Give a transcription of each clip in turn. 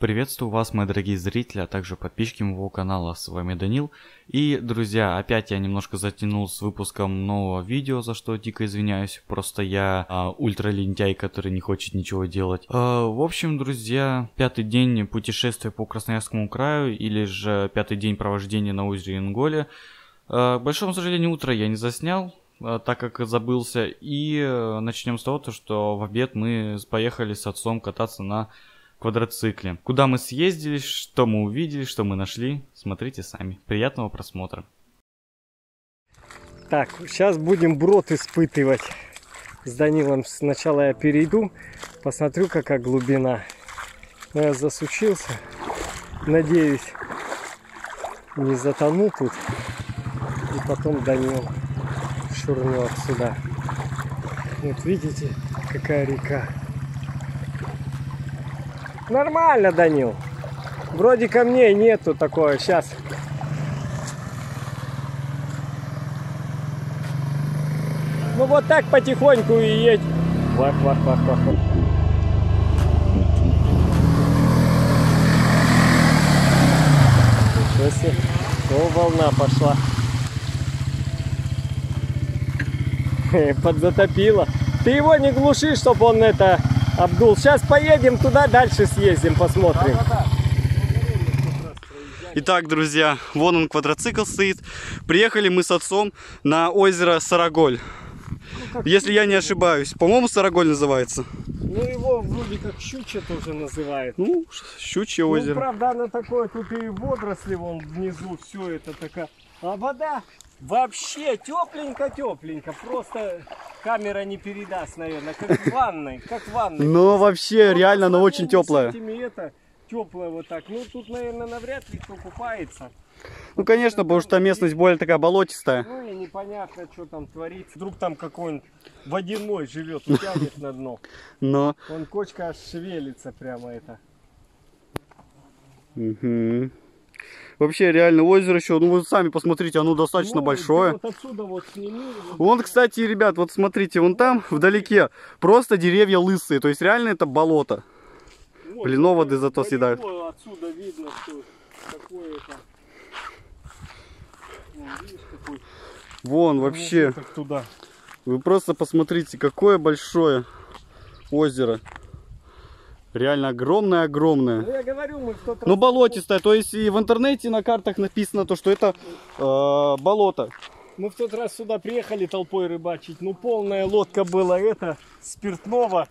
Приветствую вас, мои дорогие зрители, а также подписчики моего канала. С вами Данил. И, друзья, опять я немножко затянул с выпуском нового видео, за что дико извиняюсь. Просто я а, ультра лентяй, который не хочет ничего делать. А, в общем, друзья, пятый день путешествия по Красноярскому краю, или же пятый день провождения на озере Инголе. А, к большому сожалению, утро я не заснял, так как забылся. И а, начнем с того, что в обед мы поехали с отцом кататься на квадроцикле. Куда мы съездили, что мы увидели, что мы нашли, смотрите сами. Приятного просмотра. Так, сейчас будем брод испытывать. С Данилом сначала я перейду, посмотрю, какая глубина. Но я засучился. Надеюсь, не затону тут. И потом Данил шурнет сюда. Вот видите, какая река. Нормально, Данил. Вроде камней нету такое. Сейчас. Ну вот так потихоньку и едь. Вах, вах, вах, вах, вах. Ничего себе. О, волна пошла. Подзатопило. Ты его не глуши, чтобы он это обдул. Сейчас поедем туда, дальше съездим, посмотрим. Итак, друзья, вон он квадроцикл стоит. Приехали мы с отцом на озеро Сараголь. Если я не ошибаюсь. По-моему, Сараголь называется. Ну его вроде как щучье тоже называют. Ну, щучье Ну, озеро. правда, оно такое, тут и водоросли вон внизу, все это такая. А вода вообще тепленько-тепленько. Просто камера не передаст, наверное. Как в ванной, как в ванной. Но вообще, Вот реально, по очень этими это теплое вот так. Ну тут, наверное, навряд ли кто купается. Ну, конечно, потому что местность более такая болотистая. Ну и непонятно, что там творится. Вдруг там какой-нибудь водяной живет, утянет на дно. Но... Вон кочка аж шевелится прямо это. Мгм. Вообще, реально, озеро еще, ну вы сами посмотрите, оно достаточно Ну, большое. Вот отсюда вот сними. Вон, кстати, ребят, вот смотрите, вон там, вдалеке, просто деревья лысые. То есть, реально это болото. Вот, Блин, оводы зато съедают. Отсюда видно, что какое это. Вон, видишь, какой Вон, вообще, туда. вы просто посмотрите, какое большое озеро. Реально огромное-огромное. Ну я говорю, мы в тот раз. Ну, болотистое, то есть и в интернете на картах написано то, что это э, болото. Мы в тот раз сюда приехали толпой рыбачить. Ну полная лодка была это спиртного.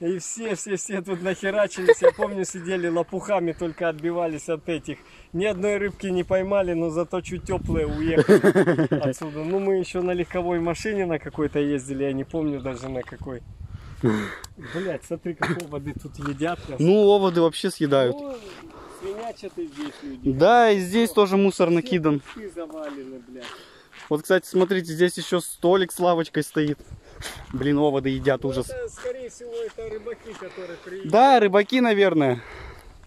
И все, все, все тут нахерачились. Я помню, сидели лопухами, только отбивались от этих. Ни одной рыбки не поймали, но зато чуть теплые уехали отсюда. Ну мы еще на легковой машине на какой-то ездили, я не помню даже на какой. Блять, смотри, какой воды тут едят. Ну, оводы вообще съедают. Ну, свинячат и здесь люди. Да, и здесь тоже мусор накидан. Ты завалены, блядь. Вот, кстати, смотрите, здесь еще столик с лавочкой стоит. Блин, оводы едят, Ну, ужас. это, скорее всего, это рыбаки, которые. Да, рыбаки, наверное.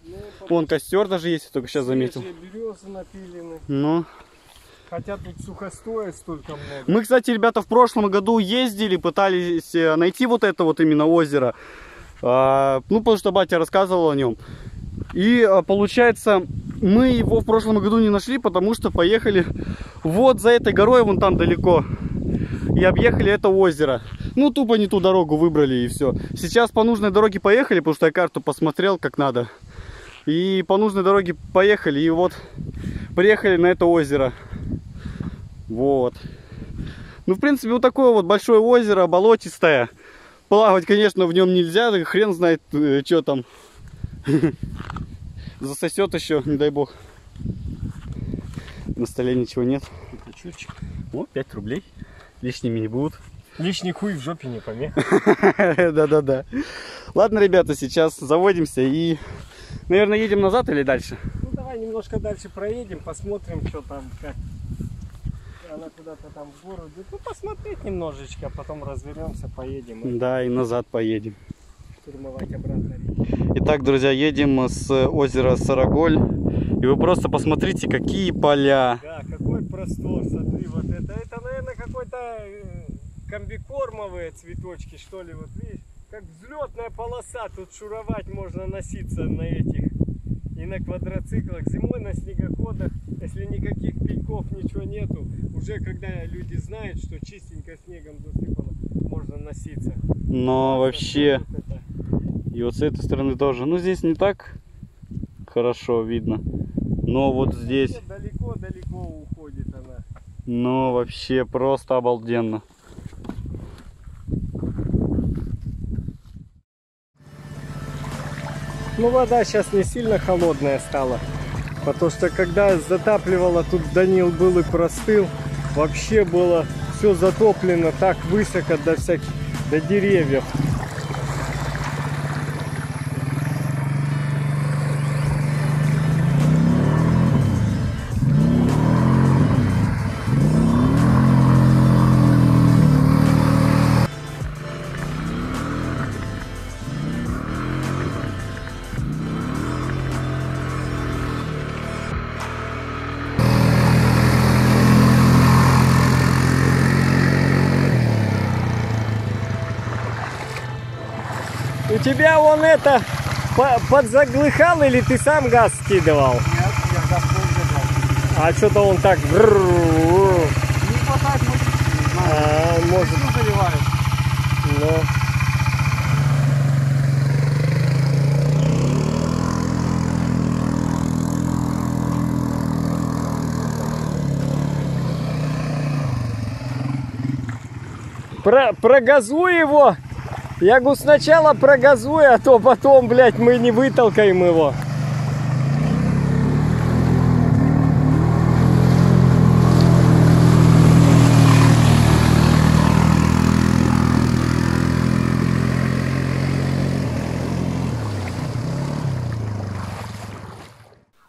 Ну, Вон костер даже есть, я только сейчас заметил. березы напилены. Ну. Хотя тут сухостоя столько много. Мы, кстати, ребята, в прошлом году ездили, пытались э, найти вот это вот именно озеро. А, ну, потому что батя рассказывал о нем. И а, получается, мы его в прошлом году не нашли, потому что поехали вот за этой горой, вон там далеко. И объехали это озеро. Ну, тупо не ту дорогу выбрали и все. Сейчас по нужной дороге поехали, потому что я карту посмотрел как надо. И по нужной дороге поехали, и вот приехали на это озеро. Вот. Ну, в принципе, вот такое вот большое озеро, болотистое. Плавать, конечно, в нем нельзя, хрен знает, что там. Засосет еще, не дай бог. На столе ничего нет. Чурчик. О, 5 рублей. Лишними не будут. Лишний хуй в жопе не помех. Да-да-да. Ладно, ребята, сейчас заводимся и, наверное, едем назад или дальше? Ну давай немножко дальше проедем, посмотрим, что там, как. Она куда-то там в гору идет. Ну посмотреть немножечко, а потом разберемся, поедем и Да, и назад поедем. штурмовать обратно реку. Итак, друзья, едем с озера Сараголь. И вы просто посмотрите, какие поля. Да, какой простор, смотри, вот это, это, наверное, какой-то э, комбикормовые цветочки, что ли, вот видишь, как взлетная полоса, тут шуровать можно носиться на этих на квадроциклах, зимой на снегоходах, если никаких пеньков, ничего нету, уже когда люди знают, что чистенько снегом засыпано, можно носиться. Но вообще, Вот это. и вот с этой стороны тоже. Ну, здесь не так хорошо видно. Но вот здесь, Далеко-далеко уходит она. ну, вообще просто обалденно. Ну, вода сейчас не сильно холодная стала. Потому что когда затапливало, тут Данил был и простыл. Вообще было все затоплено так высоко до всяких, до деревьев. Тебя вон это по- подзаглыхал или ты сам газ скидывал? Нет, я газ А что-то он так... Не хватает А, он может... заливает. Ну. Про, прогазуй его. Я говорю, сначала прогазуй, а то потом, блядь, мы не вытолкаем его.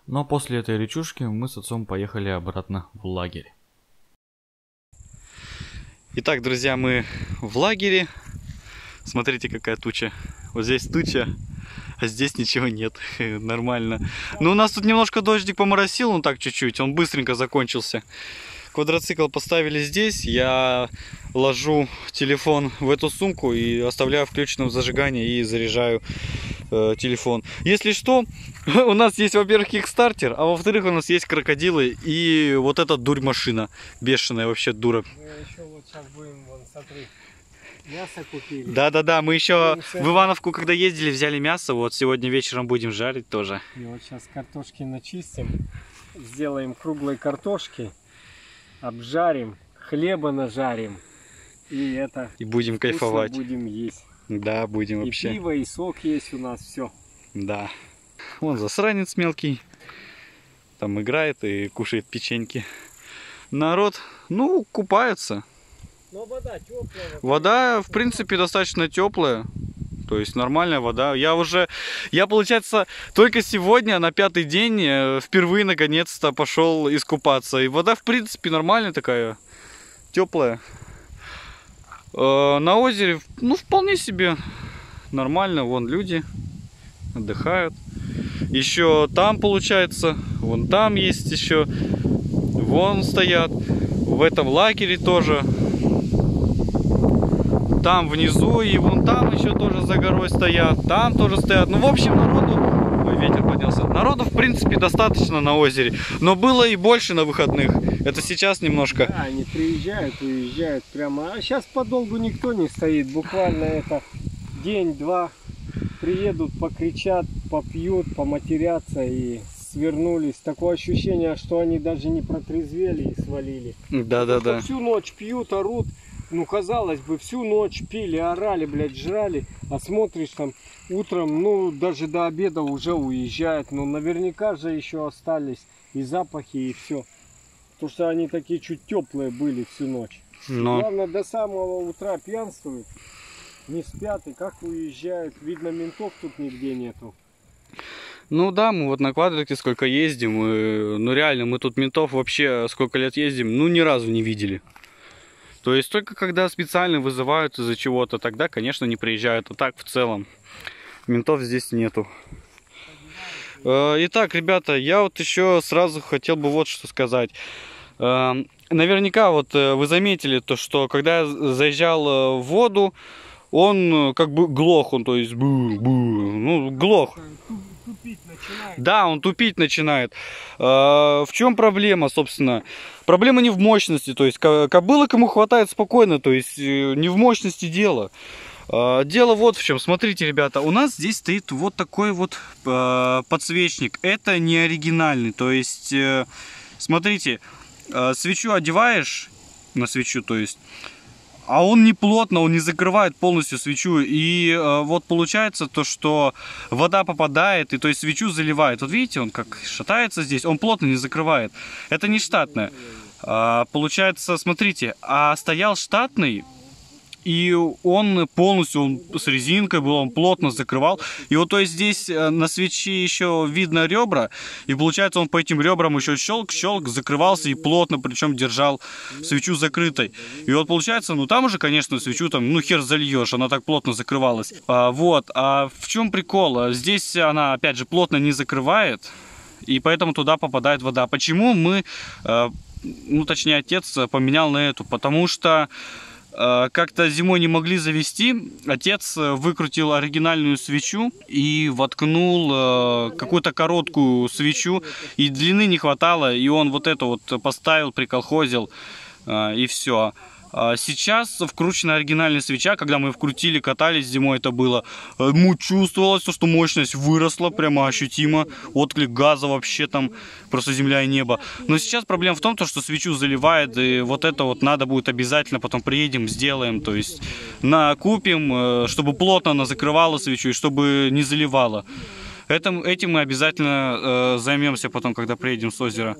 Но после этой речушки мы с отцом поехали обратно в лагерь. Итак, друзья, мы в лагере. Смотрите, какая туча. Вот здесь туча, а здесь ничего нет. Нормально. Ну, у нас тут немножко дождик поморосил, ну так чуть-чуть. Он быстренько закончился. Квадроцикл поставили здесь. Я ложу телефон в эту сумку и оставляю включенным зажигание и заряжаю э, телефон. Если что, у нас есть, во-первых, кикстартер, а во-вторых, у нас есть крокодилы и вот эта дурь машина. Бешеная вообще дура. Мы еще вот сейчас будем, вон, смотри, мясо купили. Да-да-да, мы еще Ну, в Ивановку, когда ездили, взяли мясо. Вот сегодня вечером будем жарить тоже. И вот сейчас картошки начистим, сделаем круглой картошки, обжарим, хлеба нажарим. И это И будем кайфовать. будем есть. Да, будем И вообще. пиво, и сок есть у нас, все. Да. Вон засранец мелкий. Там играет и кушает печеньки. Народ, ну, купается. Но вода теплая. Вода, в принципе, достаточно теплая. То есть нормальная вода. Я уже, я, получается, только сегодня, на пятый день, э, впервые, наконец-то, пошел искупаться. И вода, в принципе, нормальная такая, теплая. Э, На озере, ну, вполне себе нормально. Вон люди отдыхают. Еще там, получается, вон там есть еще. Вон стоят. В этом лагере тоже там внизу и вон там еще тоже за горой стоят, там тоже стоят. Ну, в общем, народу, ой, ветер поднялся, народу, в принципе, достаточно на озере, но было и больше на выходных. Это сейчас немножко. Да, они приезжают, уезжают прямо. А сейчас подолгу никто не стоит. Буквально это день-два. Приедут, покричат, попьют, поматерятся и свернулись. Такое ощущение, что они даже не протрезвели и свалили. Да-да-да. Всю ночь пьют, орут. Ну, казалось бы, всю ночь пили, орали, блядь, жрали. А смотришь там утром, ну, даже до обеда уже уезжают. Но наверняка же еще остались и запахи, и все. Потому что они такие чуть теплые были всю ночь. Но Главное, до самого утра пьянствуют, не спят, и как уезжают. Видно, ментов тут нигде нету. Ну да, мы вот на квадрике сколько ездим, и, ну реально, мы тут ментов вообще сколько лет ездим, ну ни разу не видели. То есть только когда специально вызывают из-за чего-то, тогда, конечно, не приезжают. А так в целом ментов здесь нету. Э, Итак, ребята, я вот еще сразу хотел бы вот что сказать. Э, Наверняка вот э, вы заметили то, что когда я заезжал в воду, он как бы глох, он то есть бу, бу, ну глох. Тупить начинает. Да, он тупить начинает. А, В чем проблема, собственно? Проблема не в мощности, то есть ко- кобылок ему хватает спокойно, то есть э, не в мощности дело. А, Дело вот в чем. Смотрите, ребята, у нас здесь стоит вот такой вот э, подсвечник. Это не оригинальный, то есть, э, смотрите, свечу одеваешь на свечу, то есть, а он не плотно, он не закрывает полностью свечу. И э, вот получается то, что вода попадает, и то есть свечу заливает. Вот видите, он как шатается здесь, он плотно не закрывает. Это не штатное. А, получается, смотрите, а стоял штатный, и он полностью он с резинкой был, он плотно закрывал. И вот то есть здесь э, на свече еще видно ребра, и получается он по этим ребрам еще щелк-щелк закрывался и плотно, причем держал свечу закрытой. И вот получается, ну там уже, конечно, свечу там, ну хер зальешь, она так плотно закрывалась. А, вот, а в чем прикол? Здесь она, опять же, плотно не закрывает, и поэтому туда попадает вода. Почему мы, э, ну точнее отец поменял на эту? Потому что как-то зимой не могли завести. Отец э, выкрутил оригинальную свечу и воткнул э, какую-то короткую свечу. И длины не хватало, и он вот это вот поставил, приколхозил, э, и все. А Сейчас вкручена оригинальная свеча, когда мы вкрутили, катались зимой, это было. Ему чувствовалось, то, что мощность выросла, прямо ощутимо. Отклик газа вообще там, просто земля и небо. Но сейчас проблема в том, то, что свечу заливает, и вот это вот надо будет обязательно, потом приедем, сделаем, то есть накупим, э, чтобы плотно она закрывала свечу и чтобы не заливала. Этим, этим мы обязательно э, займемся потом, когда приедем с озера.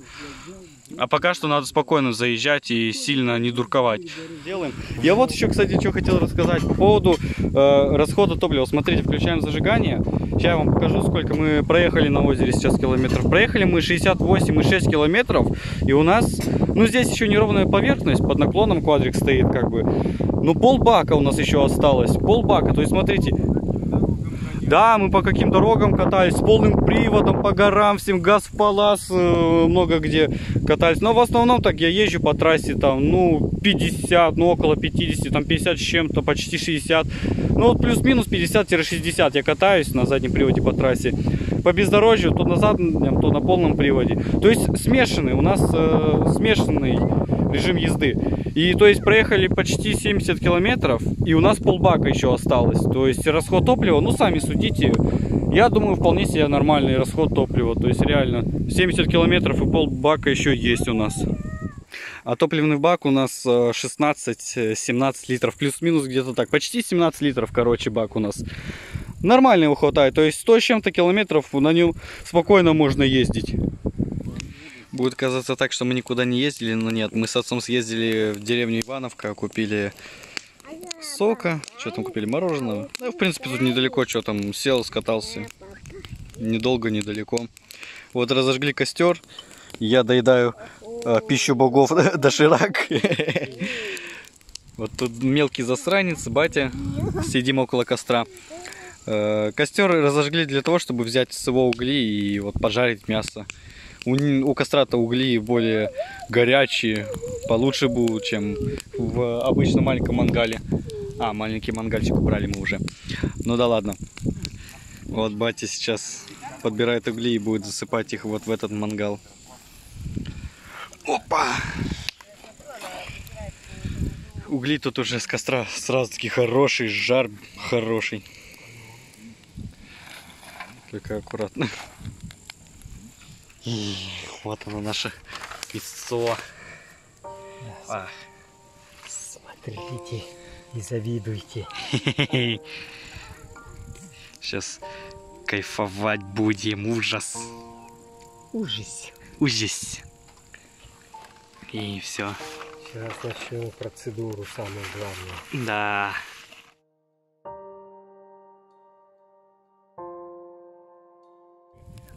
А пока что надо спокойно заезжать и сильно не дурковать. Делаем. Я вот еще, кстати, что хотел рассказать по поводу э, расхода топлива. Смотрите, включаем зажигание. Сейчас я вам покажу, сколько мы проехали на озере сейчас километров. Проехали мы 68,6 километров. И у нас, ну здесь еще неровная поверхность, под наклоном квадрик стоит как бы. Ну полбака у нас еще осталось. Полбака. То есть смотрите, да, мы по каким дорогам катались, с полным приводом, по горам, всем газ в палас, э, много где катались. Но в основном так я езжу по трассе там, ну, 50, ну, около 50, там 50 с чем-то, почти 60. Ну, вот плюс-минус 50-60 я катаюсь на заднем приводе по трассе. По бездорожью, то на заднем, то на полном приводе. То есть смешанный, у нас э, смешанный режим езды. И то есть проехали почти 70 километров, и у нас полбака еще осталось. То есть расход топлива, ну сами судите, я думаю, вполне себе нормальный расход топлива. То есть реально 70 километров и полбака еще есть у нас. А топливный бак у нас э, 16-17 литров, плюс-минус где-то так. Почти 17 литров, короче, бак у нас. Нормально его хватает, то есть 100 с чем-то километров на нем спокойно можно ездить. Будет казаться так, что мы никуда не ездили, но нет. Мы с отцом съездили в деревню Ивановка, купили сока, что там купили, мороженого. Да, в принципе, тут недалеко, что там, сел, скатался. Недолго, недалеко. Вот разожгли костер, я доедаю э, пищу богов доширак. Вот тут мелкий засранец, батя, сидим около костра. Э, Костер разожгли для того, чтобы взять с его угли и вот пожарить мясо. У, у костра-то угли более горячие, получше будут, чем в обычном маленьком мангале. А, маленький мангальчик убрали мы уже. Ну да ладно. Вот батя сейчас подбирает угли и будет засыпать их вот в этот мангал. Опа! Угли тут уже с костра сразу таки хороший, жар хороший. Только аккуратно. И вот оно наше пиццо. А, Смотрите и завидуйте. Сейчас кайфовать будем. Ужас. Ужас. Ужас. И все. Сейчас начнем процедуру самое главное. Да.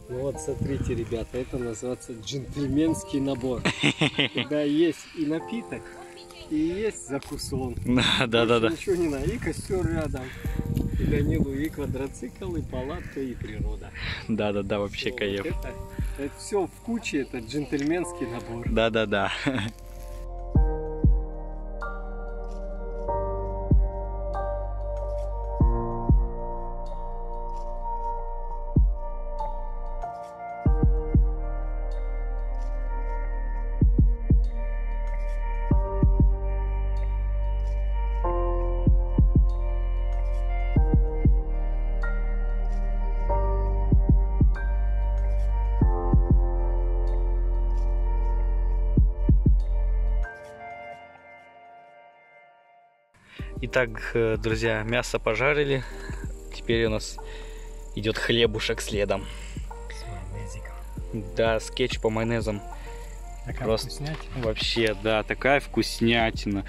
Вот смотрите, ребята, это называется джентльменский набор. Когда есть и напиток, и есть закусон. Да, да, да, да. Ничего не надо. И костер рядом. И Данилу, и квадроцикл, и палатка, и природа. Да, да, да, вообще кайф. Это, это все в куче, это джентльменский набор. Да, да, да. Итак, э, друзья, мясо пожарили. Теперь у нас идет хлебушек следом. Да, с кетчупом, майонезом. Такая Просто- вкуснятина. Вообще, да, такая вкуснятина.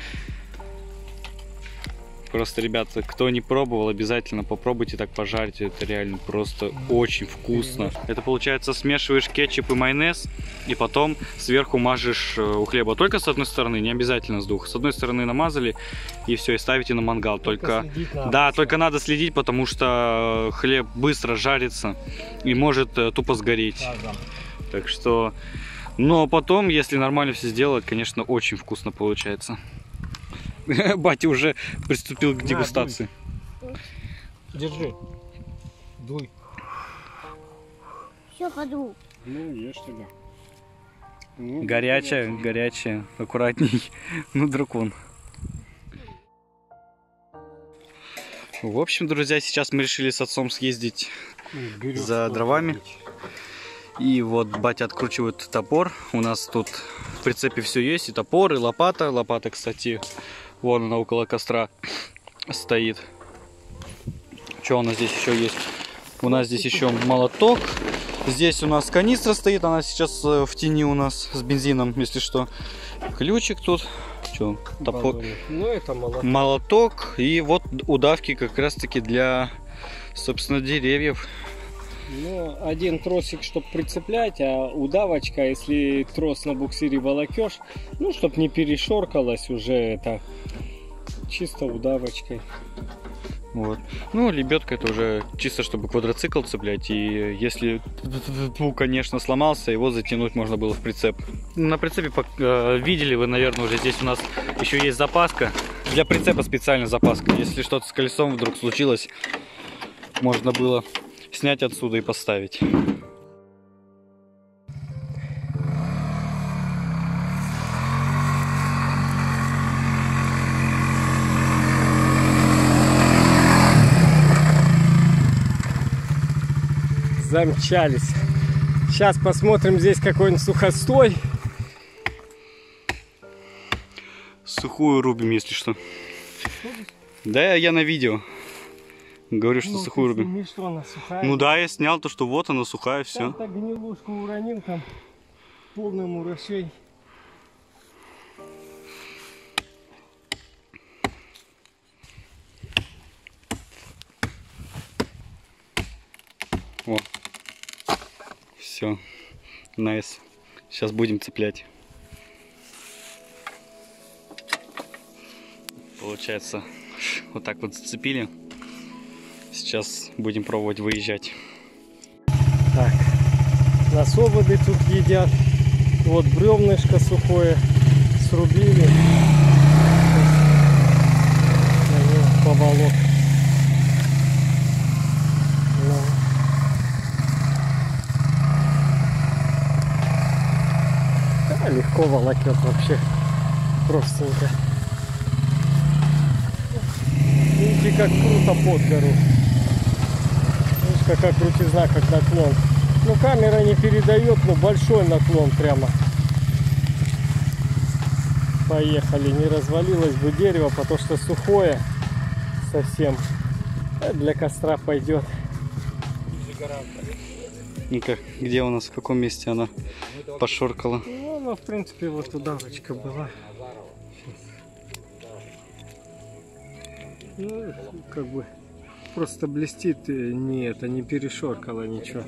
Просто, ребята, кто не пробовал, обязательно попробуйте так пожарить. Это реально просто очень вкусно. Это получается смешиваешь кетчуп и майонез, и потом сверху мажешь э, у хлеба только с одной стороны, не обязательно с двух. С одной стороны намазали, и все, и ставите на мангал. Только, надо. да, только надо следить, потому что хлеб быстро жарится и может э, тупо сгореть. Да, да. Так что... Но потом, если нормально все сделать, конечно, очень вкусно получается. Батя уже приступил к На, дегустации. Держи. Дуй. Все, поду. Ну, ешь тогда. Ну, Горячая, горячая, аккуратней. Ну, дракон. В общем, друзья, сейчас мы решили с отцом съездить берешь за дровами. купить. И вот батя откручивает топор. У нас тут в прицепе все есть. И топор, и лопата. Лопата, кстати, вон она около костра стоит. Что у нас здесь еще есть? У нас здесь еще молоток. Здесь у нас канистра стоит. Она сейчас э, в тени у нас с бензином, если что. Ключик тут. Что? Баллоны. Ну, это молоток. Молоток. И вот удавки как раз таки для, собственно, деревьев. Ну, один тросик, чтобы прицеплять, а удавочка, если трос на буксире волокешь, ну, чтобы не перешоркалось уже это чисто удавочкой. Вот. Ну, лебедка это уже чисто, чтобы квадроцикл цеплять. И если, ну, конечно, сломался, его затянуть можно было в прицеп. На прицепе э, видели вы, наверное, уже здесь у нас еще есть запаска. Для прицепа специально запаска. Если что-то с колесом вдруг случилось, можно было снять отсюда и поставить. Замчались. Сейчас посмотрим здесь какой-нибудь сухостой. Сухую рубим, если что. Да, я на видео. Говорю, что Ну, сухую рубим. сними, что она сухая. Ну да, я снял то, что вот она сухая, все. Так гнилушку уронил, там полный мурашей. Все. Nice. Сейчас будем цеплять. Получается, вот так вот зацепили. Сейчас будем пробовать выезжать. Так, нас оводы тут едят. Вот бревнышко сухое срубили. Поволок. Легко волокет вообще. Простенько. Видите, как круто под гору. Какая крутизна, как наклон. Ну, камера не передает, но большой наклон прямо. Поехали. Не развалилось бы дерево, потому что сухое совсем. А Для костра пойдет. Ну-ка, где у нас, в каком месте она пошоркала? Ну, она, в принципе, вот удавочка была. Ну, как бы просто блестит, и не это, не перешоркало ничего.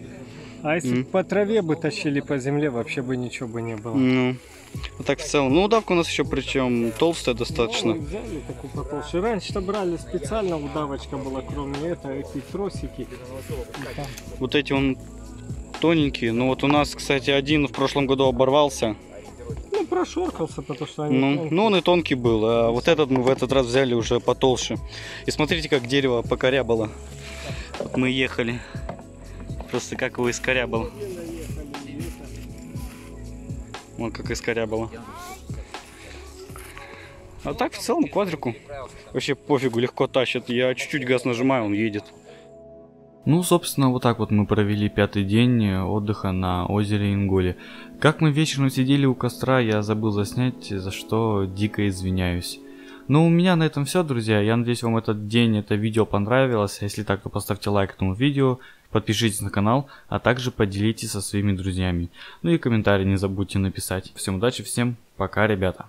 А если б по траве бы тащили по земле, вообще бы ничего бы не было. Ну, вот так в целом. Ну, удавка у нас еще причем толстая достаточно. мы взяли такую потолще. Раньше-то брали специально, удавочка была, кроме этого, эти тросики. Вот эти он тоненькие. Ну, вот у нас, кстати, один в прошлом году оборвался. Прошоркался, потому что они Ну, тонкие. ну, он и тонкий был, а вот этот мы в этот раз взяли уже потолще. И смотрите, как дерево покорябало. Вот мы ехали. Просто как его искорябало. Вон как искорябало. А так в целом квадрику вообще пофигу, легко тащит. Я чуть-чуть газ нажимаю, он едет. Ну, собственно, вот так вот мы провели пятый день э, отдыха на озере Инголи. Как мы вечером сидели у костра, я забыл заснять, за что дико извиняюсь. Ну, у меня на этом все, друзья. Я надеюсь, вам этот день, это видео понравилось. Если так, то поставьте лайк этому видео, подпишитесь на канал, а также поделитесь со своими друзьями. Ну и комментарий не забудьте написать. Всем удачи, всем пока, ребята.